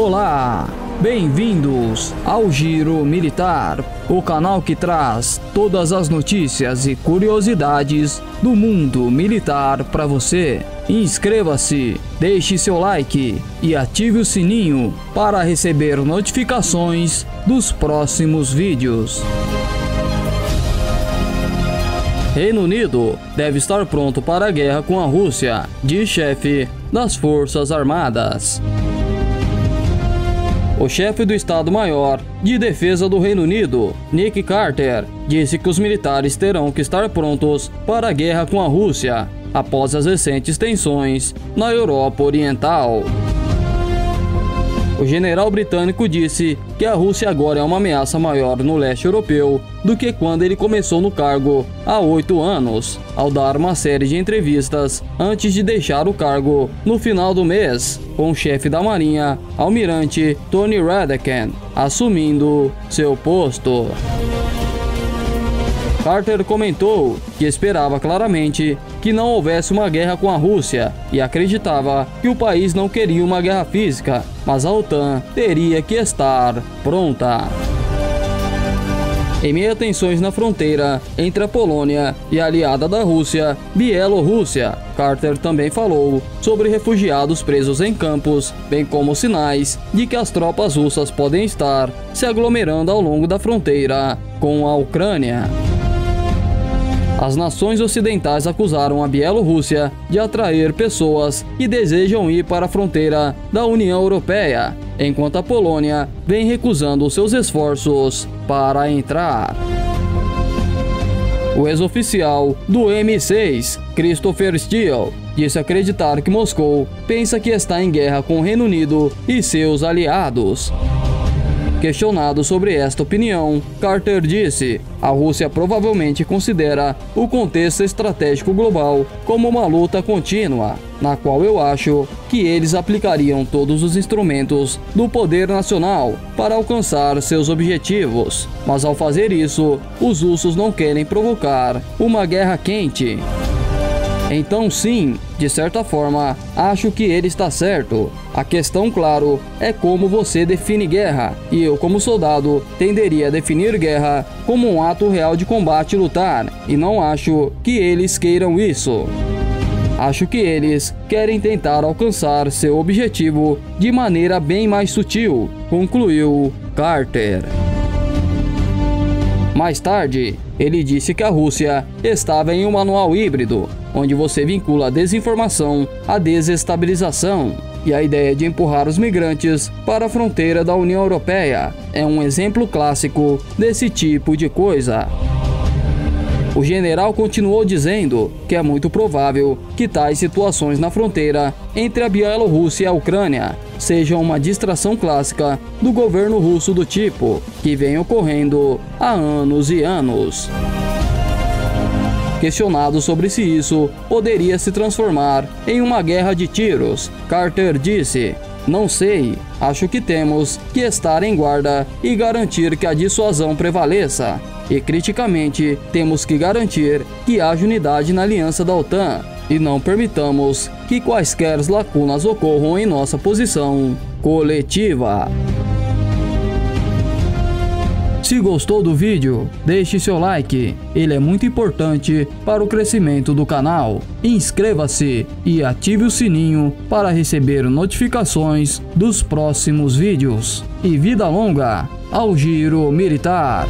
Olá, bem-vindos ao Giro Militar, o canal que traz todas as notícias e curiosidades do mundo militar para você. Inscreva-se, deixe seu like e ative o sininho para receber notificações dos próximos vídeos. Reino Unido deve estar pronto para a guerra com a Rússia, diz chefe das Forças Armadas. O chefe do Estado-Maior de Defesa do Reino Unido, Nick Carter, disse que os militares terão que estar prontos para a guerra com a Rússia após as recentes tensões na Europa Oriental. O general britânico disse que a Rússia agora é uma ameaça maior no leste europeu do que quando ele começou no cargo há oito anos, ao dar uma série de entrevistas antes de deixar o cargo no final do mês, com o chefe da Marinha, almirante Tony Radaken, assumindo seu posto. Carter comentou que esperava claramente que não houvesse uma guerra com a Rússia e acreditava que o país não queria uma guerra física, mas a OTAN teria que estar pronta. Em meio a tensões na fronteira entre a Polônia e a aliada da Rússia, Bielorrússia, Carter também falou sobre refugiados presos em campos, bem como sinais de que as tropas russas podem estar se aglomerando ao longo da fronteira com a Ucrânia. As nações ocidentais acusaram a Bielorrússia de atrair pessoas que desejam ir para a fronteira da União Europeia, enquanto a Polônia vem recusando seus esforços para entrar. O ex-oficial do M6, Christopher Steele, disse acreditar que Moscou pensa que está em guerra com o Reino Unido e seus aliados. Questionado sobre esta opinião, Carter disse: a Rússia provavelmente considera o contexto estratégico global como uma luta contínua, na qual eu acho que eles aplicariam todos os instrumentos do poder nacional para alcançar seus objetivos. Mas ao fazer isso, os russos não querem provocar uma guerra quente. Então, sim, de certa forma, acho que ele está certo. A questão, claro, é como você define guerra, e eu, como soldado, tenderia a definir guerra como um ato real de combate e lutar, e não acho que eles queiram isso. Acho que eles querem tentar alcançar seu objetivo de maneira bem mais sutil, concluiu Carter. Mais tarde, ele disse que a Rússia estava em um manual híbrido, onde você vincula a desinformação à desestabilização. E a ideia de empurrar os migrantes para a fronteira da União Europeia é um exemplo clássico desse tipo de coisa. O general continuou dizendo que é muito provável que tais situações na fronteira entre a Bielorrússia e a Ucrânia sejam uma distração clássica do governo russo do tipo que vem ocorrendo há anos e anos. Questionado sobre se isso poderia se transformar em uma guerra de tiros, Carter disse: Não sei, acho que temos que estar em guarda e garantir que a dissuasão prevaleça. E criticamente, temos que garantir que haja unidade na aliança da OTAN e não permitamos que quaisquer lacunas ocorram em nossa posição coletiva. Se gostou do vídeo, deixe seu like, ele é muito importante para o crescimento do canal. Inscreva-se e ative o sininho para receber notificações dos próximos vídeos. E vida longa ao Giro Militar!